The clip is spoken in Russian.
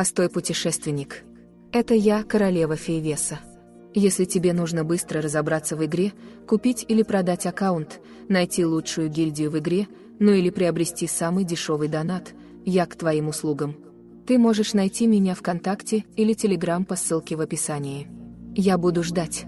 Постой, путешественник. Это я, королева Фейвеса. Если тебе нужно быстро разобраться в игре, купить или продать аккаунт, найти лучшую гильдию в игре, ну или приобрести самый дешевый донат, я к твоим услугам. Ты можешь найти меня ВКонтакте или Телеграм по ссылке в описании. Я буду ждать.